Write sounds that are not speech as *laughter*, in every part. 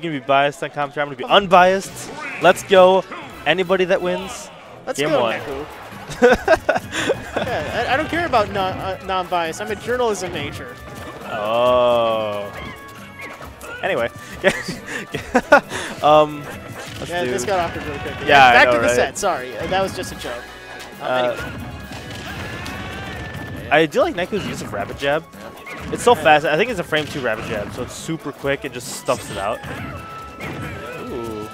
gonna be biased on commentary. I'm gonna be unbiased. Let's go. Anybody that wins, Let's Game go, one. *laughs* Yeah, I, I don't care about non, uh, non-bias. I'm a journalism major. Oh. Anyway, *laughs* um, Yeah, do. this got awkward really quickly. Yeah, I Back know, to the right? set. Sorry, that was just a joke. Um, Uh, anyway. I do like Neku's use of rapid jab. It's so fast. I think it's a frame two rapid jab, so it's super quick It just stuffs it out. Ooh.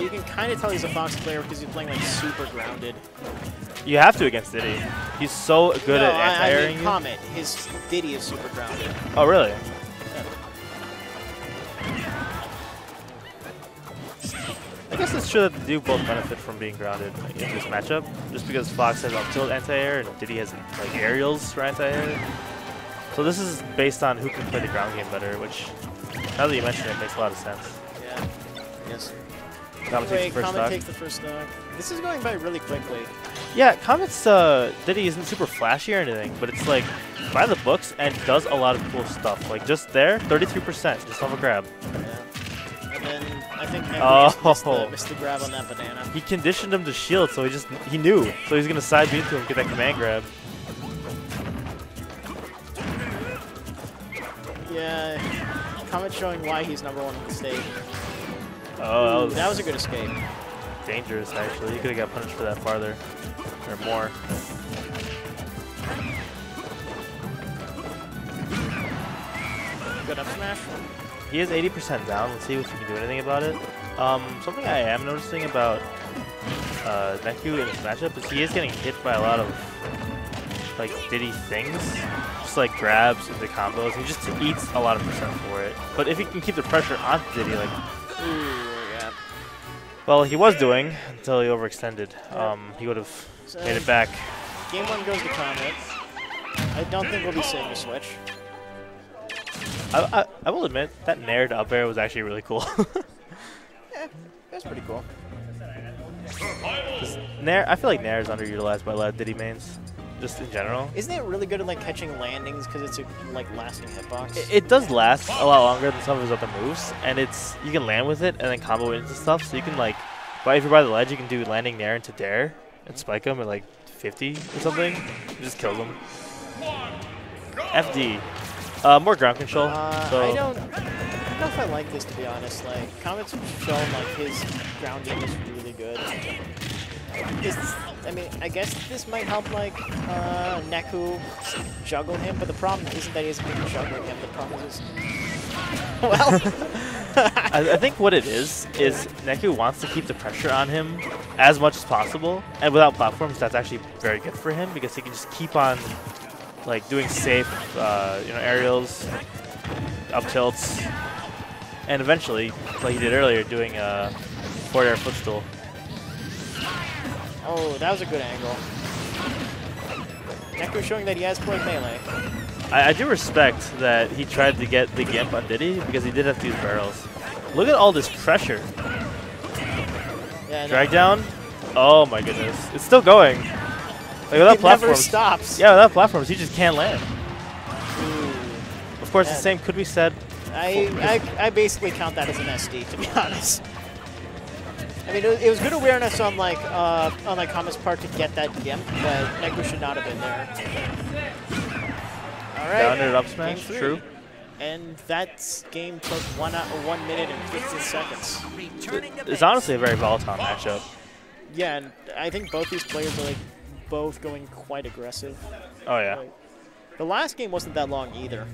You can kind of tell he's a Fox player because he's playing like super grounded. You have to against Diddy. He's so good no, at I, I anti-airing mean. Comet. His Diddy is super grounded. Oh, really? I guess it's true that they do both benefit from being grounded in this matchup, just because Fox has up tilt anti-air and Diddy has like aerials for anti-air. So this is based on who can play the ground game better, which, now that you mention it, makes a lot of sense. Yeah. Yes. Comet Anyway, takes the first Comet stock. takes the first stock. This is going by really quickly. Yeah, Comet's uh, Diddy isn't super flashy or anything, but it's like by the books and does a lot of cool stuff. Like just there, 33%, just off a grab. Yeah. And then I think Oh. just missed the, missed the grab on that banana. He conditioned him to shield, so he just he knew. So he's gonna side B into him, get that command grab. Yeah. Comet showing why he's number one on the stage. Oh, Ooh, that was a good escape. dangerous actually. He could have got punished for that farther or more. Good up smash. He is 80% down. Let's see if we can do anything about it. Um, something I am noticing about uh, Neku in this matchup is he is getting hit by a lot of like Diddy things, just like grabs into combos. He just eats a lot of percent for it. But if he can keep the pressure on Diddy, like Ooh, yeah. well, he was doing until he overextended, um, he would have So, made it back. Game one goes to Comet. I don't think we'll be seeing a switch. I, I, I will admit that Nair to up air was actually really cool. *laughs* Yeah, that's pretty cool. Nair, I feel like Nair is underutilized by a lot of Diddy mains, just in general. Isn't it really good at like catching landings because it's a like lasting hitbox? It, it does last a lot longer than some of his other moves, and it's you can land with it and then combo into stuff. So you can like, but if you're by the ledge, you can do landing Nair into Dair and spike him at like 50 or something. It just kill him. FD, uh, more ground control. Uh, so I don't, I don't know if I like this to be honest. Like Comet's shown like his grounding is really good. I mean, I guess this might help like uh, Neku juggle him, but the problem isn't that he isn't been juggling him. The problem is, *laughs* well, *laughs* I, I think what it is is Neku wants to keep the pressure on him as much as possible, and without platforms, that's actually very good for him because he can just keep on like doing safe, uh, you know, aerials, up tilts, and eventually, like he did earlier, doing a forward air footstool. oh, that was a good angle. Neku showing that he has played melee. I, I do respect that he tried to get the gimp on Diddy because he did have to use barrels. Look at all this pressure. Yeah, no, Drag down. Oh my goodness, it's still going. Like without it never platforms. stops. Yeah, without platforms, he just can't land. Ooh. Of course, Yeah. the same could be said. I, I, I basically count that as an SD, to be *laughs* honest. I mean, it was, it was good awareness on like uh, on like Comet's part to get that gimp, but Neku should not have been there. All right, Down air up smash, true. And that game took one hour, one minute and 15 seconds. It's honestly a very volatile matchup. Yeah, and I think both these players are like both going quite aggressive. Oh yeah. Like, the last game wasn't that long either.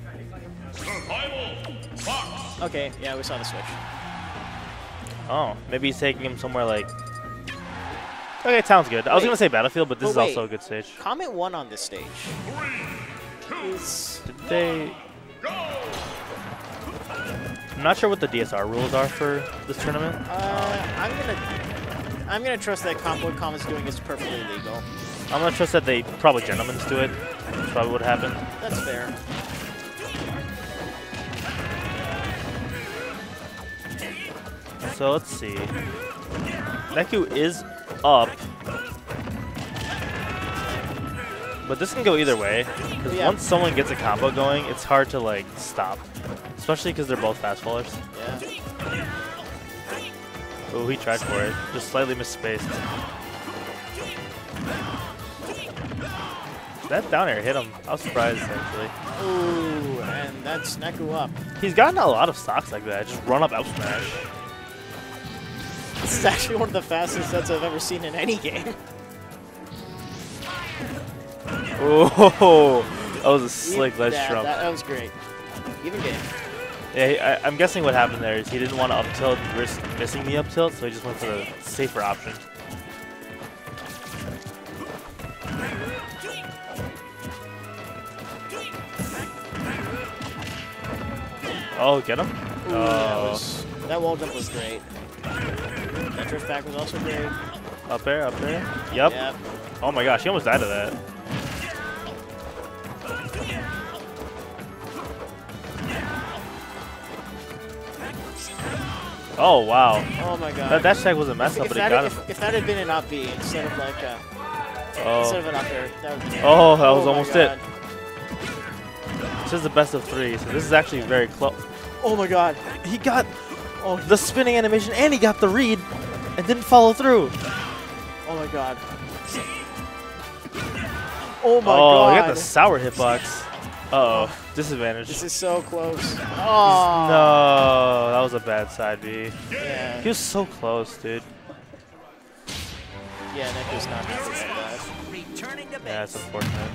Okay, yeah, we saw the switch. Oh, maybe he's taking him somewhere like. Okay, sounds good. I was gonna say Battlefield, but this But is also a good stage. Comet one on this stage. Is Did they? I'm not sure what the DSR rules are for this tournament. uh, I'm gonna I'm gonna trust that comp what Comet's doing is perfectly legal. I'm gonna trust that they probably gentlemen's do it. That's probably what happened. That's fair. So let's see. Neku is up. But this can go either way. Because Yeah. once someone gets a combo going, it's hard to like stop. Especially because they're both fast fallers. Yeah. Oh, he tried for it. Just slightly misspaced. That down air hit him. I was surprised, actually. Ooh, and that's Neku up. He's gotten a lot of stocks like that. Just run up out smash. This is actually one of the fastest sets I've ever seen in any game. Oh, *laughs* that was a slick ledge yeah, trump. That, that was great. Even game. Yeah, I, I'm guessing what happened there is he didn't want to up tilt, risk missing the up tilt, so he just went for the safer option. Oh, get him? Ooh, that, Oh. was, that wall jump was great. That drift back was also great. Up there, up there. Yep. Yep. Oh my gosh, he almost died of that. Oh wow. Oh my god. That dash tag was a mess if, up, if but it that, got if, him. if that had been an up B instead of like a oh. instead of Oh, an up air, that would be Oh, that was oh my almost it. This is the best of three, so this is actually very close. Oh my god. He got oh, the spinning animation and he got the read and didn't follow through. Oh my god. Oh my god. oh, he got the sour hitbox. Uh oh, disadvantage. This is so close. Oh. No, Oh. that was a bad side B. Yeah. He was so close, dude. Yeah, Nick was not happy about that. Yeah, base. unfortunate.